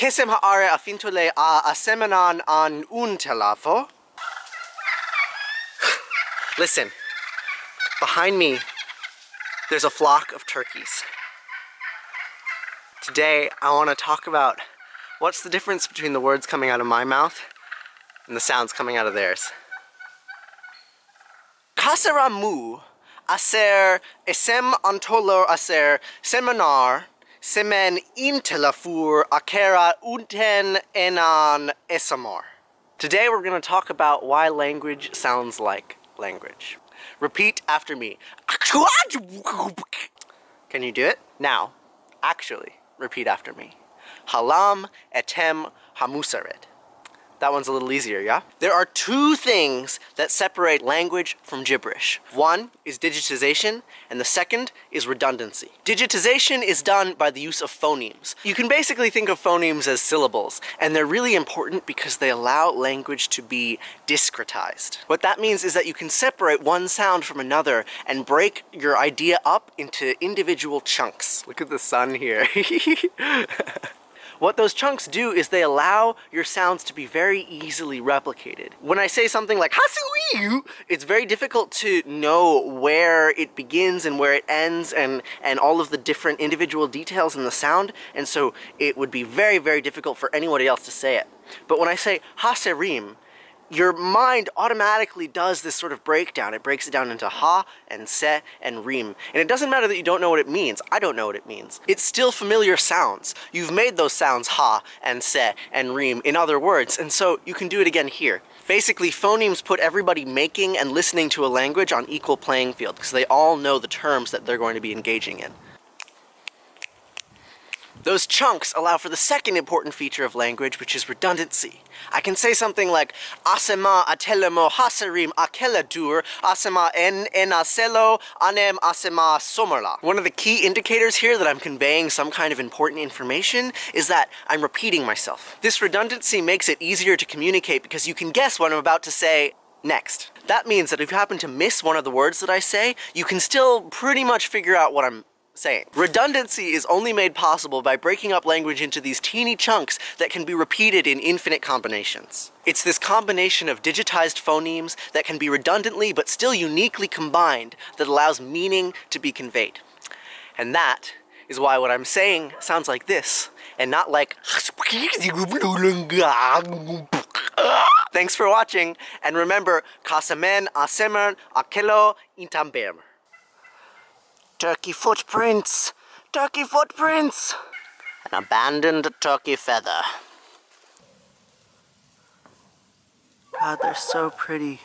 Kesem ha'are a an un. Listen, behind me, there's a flock of turkeys. Today, I want to talk about what's the difference between the words coming out of my mouth and the sounds coming out of theirs. Kaseramu aser esem antolor aser seminar semen intelafur akera unten enan esamor. Today we're going to talk about why language sounds like language. Repeat after me. Can you do it? Now, actually, repeat after me. Halam etem hamusaret. That one's a little easier, yeah? There are two things that separate language from gibberish. One is digitization, and the second is redundancy. Digitization is done by the use of phonemes. You can basically think of phonemes as syllables, and they're really important because they allow language to be discretized. What that means is that you can separate one sound from another and break your idea up into individual chunks. Look at the sun here. What those chunks do is they allow your sounds to be very easily replicated. When I say something like Hasuiu, it's very difficult to know where it begins and where it ends and, and all of the different individual details in the sound, and so it would be very, very difficult for anybody else to say it. But when I say Haserim, your mind automatically does this sort of breakdown. It breaks it down into ha and se and reem. And it doesn't matter that you don't know what it means. I don't know what it means. It's still familiar sounds. You've made those sounds ha and se and reem in other words, and so you can do it again here. Basically, phonemes put everybody making and listening to a language on equal playing field because they all know the terms that they're going to be engaging in. Those chunks allow for the second important feature of language, which is redundancy. I can say something like asema atelemo haserim akeladur asema en enaselo anem asema somerla. One of the key indicators here that I'm conveying some kind of important information is that I'm repeating myself. This redundancy makes it easier to communicate because you can guess what I'm about to say next. That means that if you happen to miss one of the words that I say, you can still pretty much figure out what I'm saying. Redundancy is only made possible by breaking up language into these teeny chunks that can be repeated in infinite combinations. It's this combination of digitized phonemes that can be redundantly but still uniquely combined that allows meaning to be conveyed. And that is why what I'm saying sounds like this and not like Thanks for watching, and remember, kasamen asemer akelo intamber. Turkey footprints! Turkey footprints! An abandoned turkey feather. God, they're so pretty.